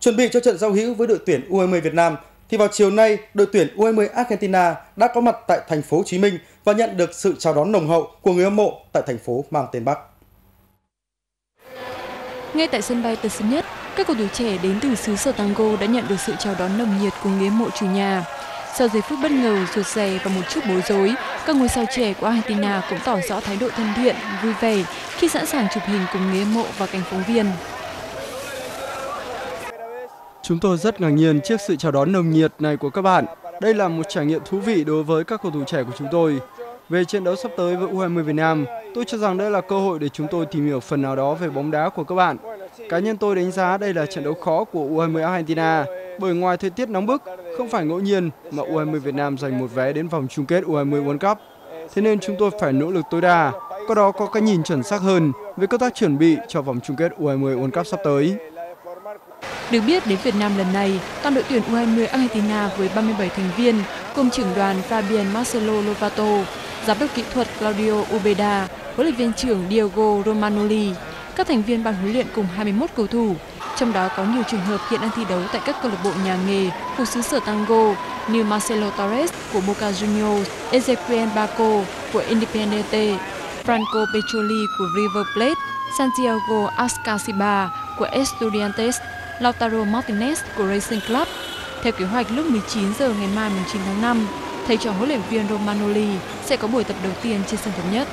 Chuẩn bị cho trận giao hữu với đội tuyển U20 Việt Nam thì vào chiều nay, đội tuyển U20 Argentina đã có mặt tại thành phố Hồ Chí Minh và nhận được sự chào đón nồng hậu của người hâm mộ tại thành phố mang tên Bắc. Ngay tại sân bay Tân Sơn Nhất, các cầu thủ trẻ đến từ xứ sở Tango đã nhận được sự chào đón nồng nhiệt của người hâm mộ chủ nhà. Sau giây phút bất ngờ, ruột rè và một chút bối rối, các ngôi sao trẻ của Argentina cũng tỏ rõ thái độ thân thiện, vui vẻ khi sẵn sàng chụp hình cùng người hâm mộ và cánh phóng viên. Chúng tôi rất ngạc nhiên trước sự chào đón nồng nhiệt này của các bạn. Đây là một trải nghiệm thú vị đối với các cầu thủ trẻ của chúng tôi. Về trận đấu sắp tới với U20 Việt Nam, tôi cho rằng đây là cơ hội để chúng tôi tìm hiểu phần nào đó về bóng đá của các bạn. Cá nhân tôi đánh giá đây là trận đấu khó của U20 Argentina bởi ngoài thời tiết nóng bức, không phải ngẫu nhiên mà U20 Việt Nam giành một vé đến vòng chung kết U20 World Cup. Thế nên chúng tôi phải nỗ lực tối đa, có đó có cái nhìn chuẩn xác hơn về công tác chuẩn bị cho vòng chung kết U20 World Cup sắp tới. Được biết đến Việt Nam lần này, toàn đội tuyển U20 Argentina với 37 thành viên, cùng trưởng đoàn Fabian Marcelo Lovato, giám đốc kỹ thuật Claudio Ubeda, huấn luyện viên trưởng Diego Romanoli, các thành viên ban huấn luyện cùng 21 cầu thủ, trong đó có nhiều trường hợp hiện đang thi đấu tại các câu lạc bộ nhà nghề thuộc xứ sở Tango như Marcelo Torres của Boca Juniors, Ezequiel Baco của Independiente, Franco Petroli của River Plate, Santiago Ascasiba của Estudiantes, Lautaro Martinez của Racing Club. Theo kế hoạch lúc 19 giờ ngày mai 9 tháng 5, thầy trò huấn luyện viên Romanoli sẽ có buổi tập đầu tiên trên sân thống nhất.